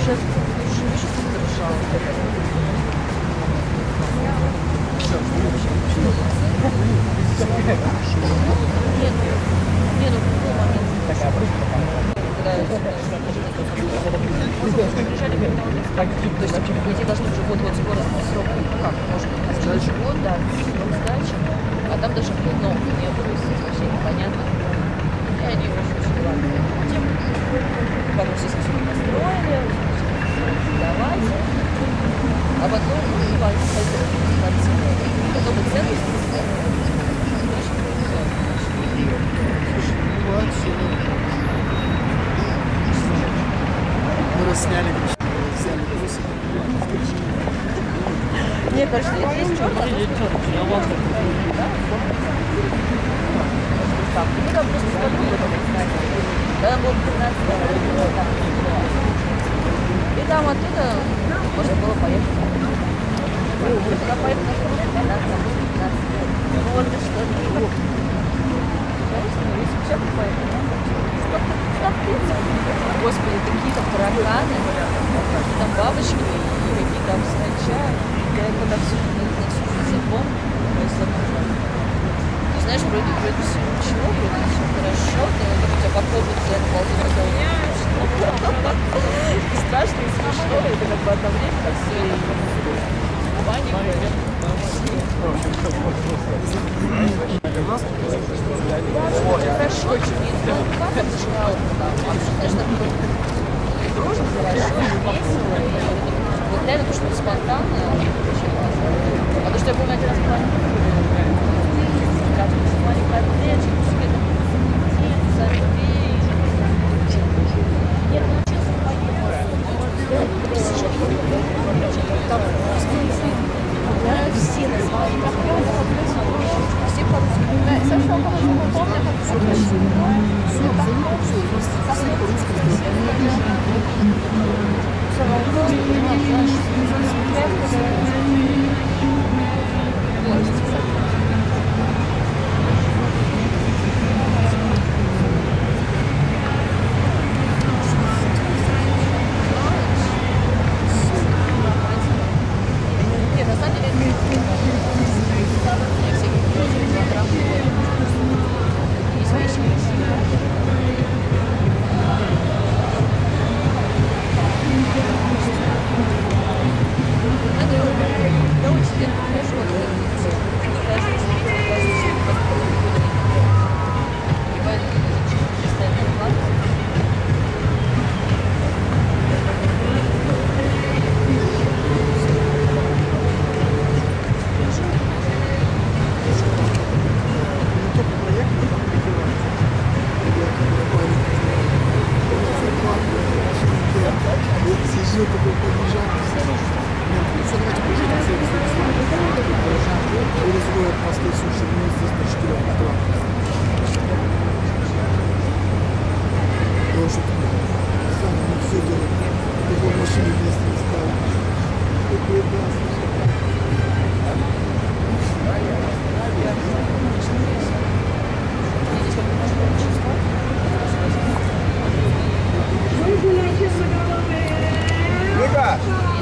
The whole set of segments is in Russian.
Сейчас еще задержал. Нет, нет, ну какой момент? Когда приезжали, когда у них так, то есть люди должны уже вот-вот скоро срок, ну как, может, следующий год, да, срок сдачи, а там даже ну, не было, вообще непонятно. И они уже очень. Тем, потом все все настроили, давайте, а потом ну, потом и ценности Мы рассняли, взяли трусы. Мне кажется, есть что-то. Ну, там просто подруга Когда было 15 там там оттуда можно было поехать. Когда поехать на второй, тогда там было 15 лет. Ну вот и что. Конечно, если сейчас поехать, Господи, такие там тараканы, там бабочки, какие там сначала. Я когда всю, на жизнь. Ты знаешь, вроде, вроде все ничего, вроде все хорошо, ты у тебя по ходу ты ползет И страшно, и смешно, это как бы одновременно все и паника. Хорошо, очень не папа начинал, конечно, дружно, хорошо, весело, вот реально то, что спонтанно, очень классно. Потому что я помню один раз как маленький коттеджик, себе там забей. Нет, ну честно, Сижу такой побежал. Все, давайте поженимся. И разводят посты суши вместе до 4 утра. Потому что сам они все делают. Только в машине вместе не ставят. Такой классный. Yeah.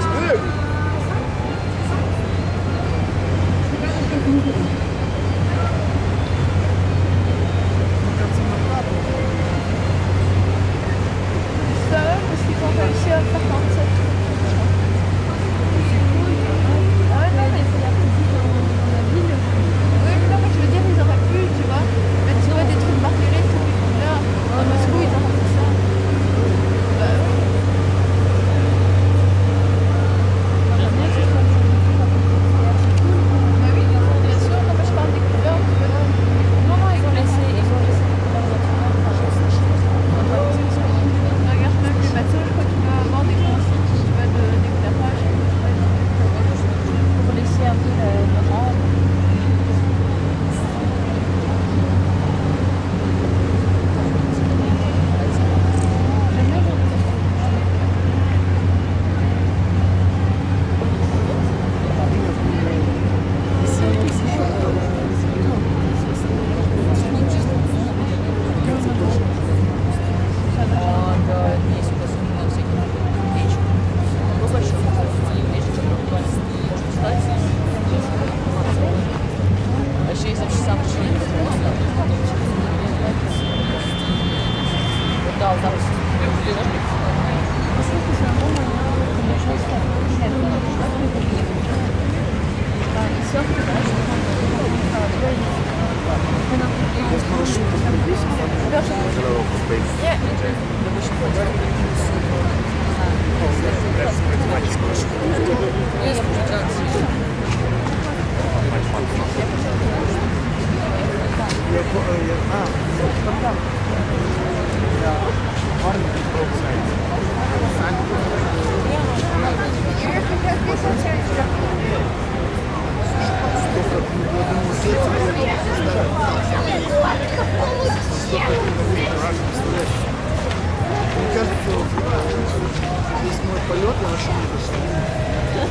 Ja, yeah. engine. That's pretty much Yeah, ah, Вот, весь мой полет дошел.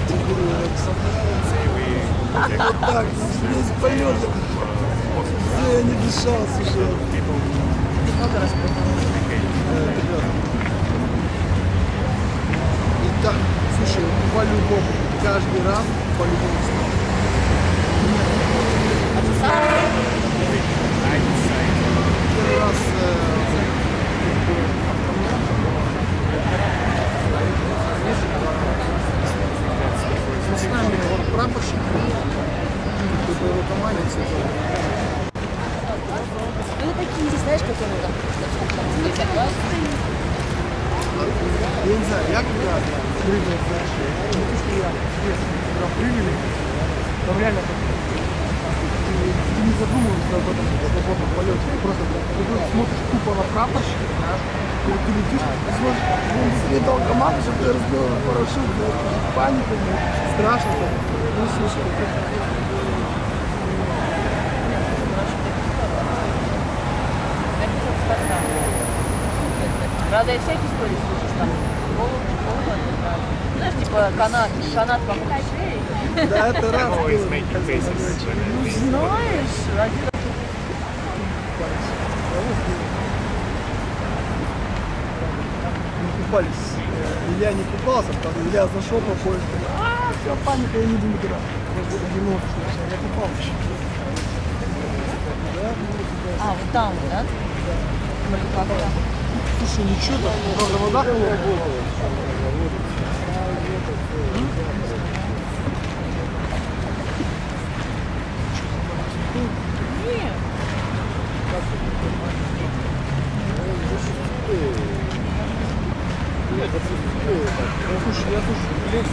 Тигру Вот так, весь полет. Я не дышал, слушай. Много раз Э. И так, слушай, по-любому, каждый раз по-любому снова. Первый раз э, с нами вот прапорщик, кто-то его команде все Ну, такие, знаешь, которые там, там стоят, да? Я не знаю, я когда прыгал, знаешь, не то, что я, когда прыгали, там реально так, ты, ты не задумываешься об этом в свободном полете, ты просто ты просто смотришь тупо на прапорщика, знаешь, и ты летишь, ты смотришь, он быстрее дал команду, чтобы ты разбил парашют, паника, страшно ну слушай, Правда, я всякие истории слышишь там. Голову, голову, да. Знаешь, типа канат, канат вокруг шеи. да, это раз Ну, знаешь, один раз купались. Илья не купался, потом Илья зашел по поиску. А, все, паника, я не иду никуда. Я я купался. А, вот там, да? Слушай, ничего там, правда, вода холодная. Слушай, я слушай, блин,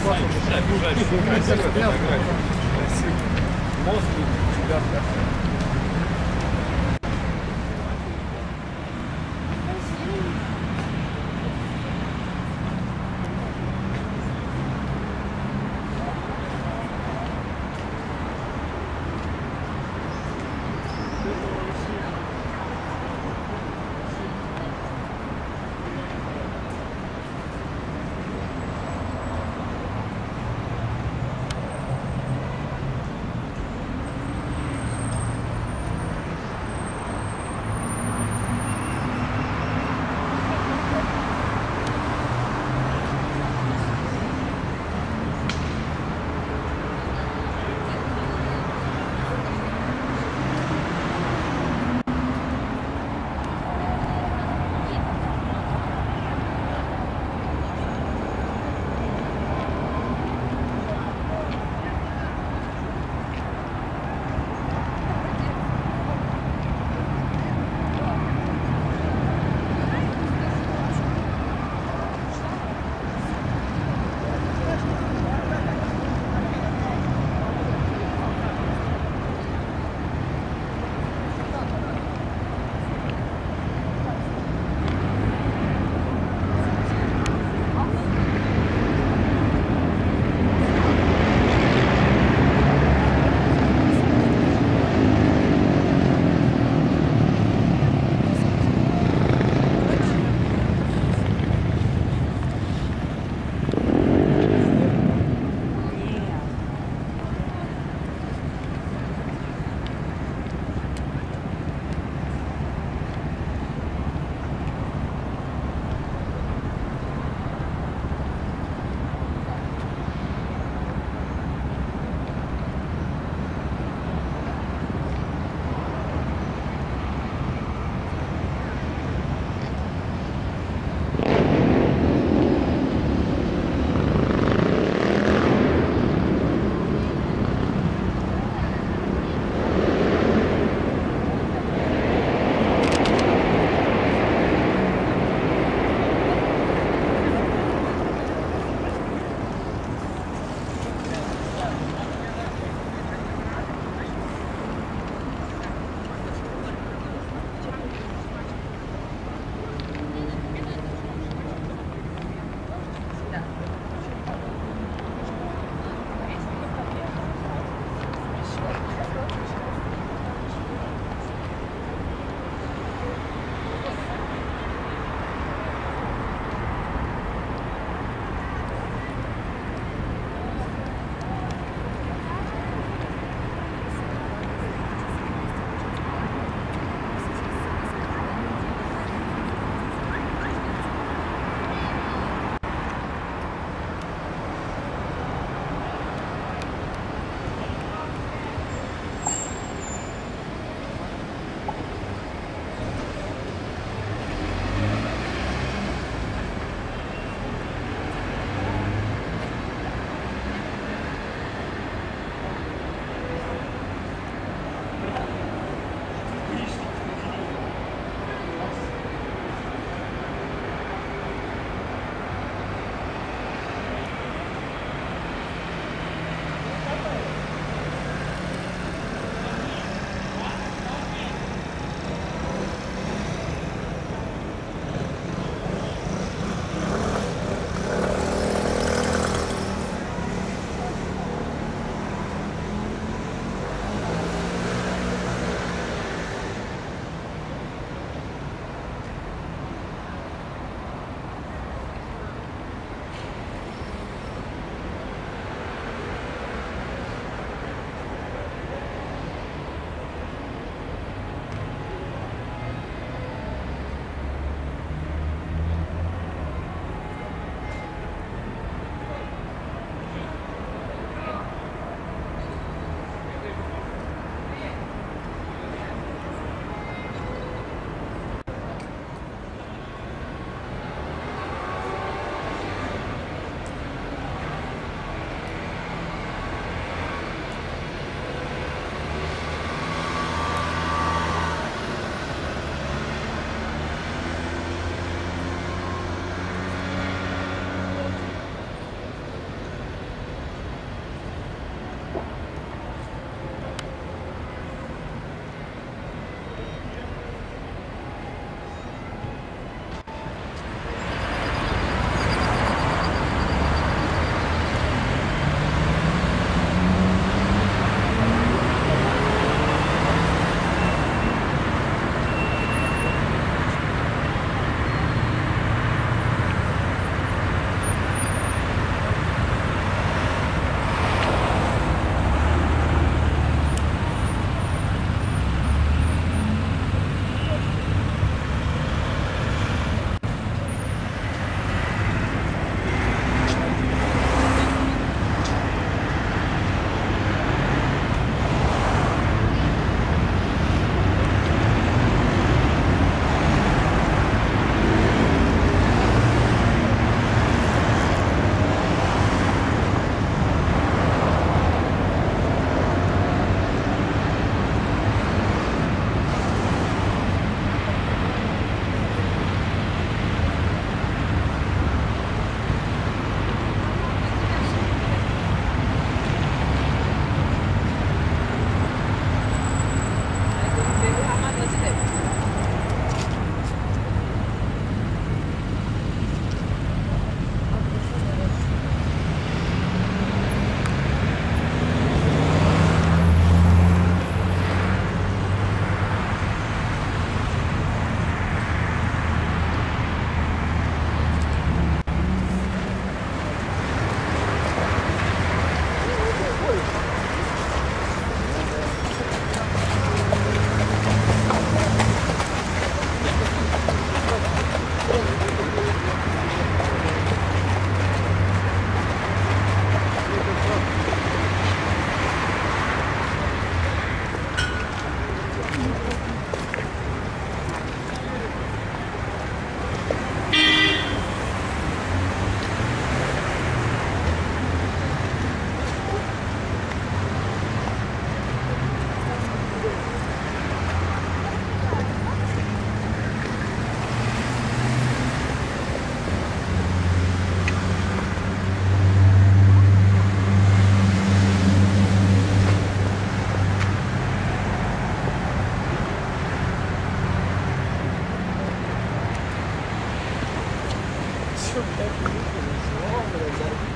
it's Thank that.